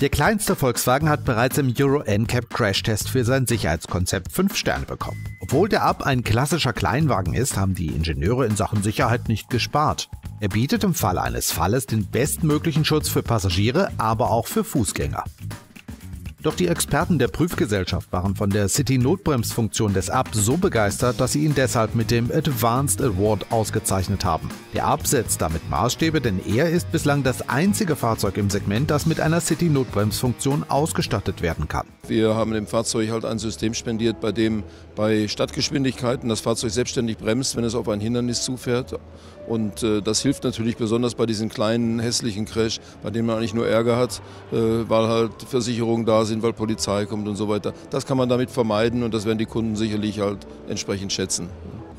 Der kleinste Volkswagen hat bereits im Euro NCAP Crashtest für sein Sicherheitskonzept 5 Sterne bekommen. Obwohl der Up ein klassischer Kleinwagen ist, haben die Ingenieure in Sachen Sicherheit nicht gespart. Er bietet im Falle eines Falles den bestmöglichen Schutz für Passagiere, aber auch für Fußgänger. Doch die Experten der Prüfgesellschaft waren von der City-Notbremsfunktion des Up so begeistert, dass sie ihn deshalb mit dem Advanced Award ausgezeichnet haben. Der Up setzt damit Maßstäbe, denn er ist bislang das einzige Fahrzeug im Segment, das mit einer City-Notbremsfunktion ausgestattet werden kann. Wir haben dem Fahrzeug halt ein System spendiert, bei dem bei Stadtgeschwindigkeiten das Fahrzeug selbstständig bremst, wenn es auf ein Hindernis zufährt. Und äh, das hilft natürlich besonders bei diesen kleinen hässlichen Crash, bei denen man eigentlich nur Ärger hat, äh, weil halt Versicherungen da sind, weil Polizei kommt und so weiter. Das kann man damit vermeiden und das werden die Kunden sicherlich halt entsprechend schätzen.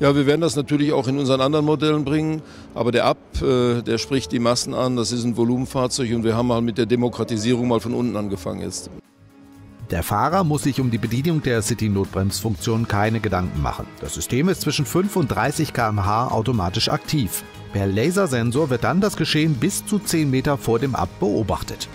Ja, wir werden das natürlich auch in unseren anderen Modellen bringen, aber der Up, äh, der spricht die Massen an, das ist ein Volumenfahrzeug und wir haben mal mit der Demokratisierung mal von unten angefangen jetzt. Der Fahrer muss sich um die Bedienung der City-Notbremsfunktion keine Gedanken machen. Das System ist zwischen 5 und 30 km/h automatisch aktiv. Per Lasersensor wird dann das Geschehen bis zu 10 Meter vor dem Ab beobachtet.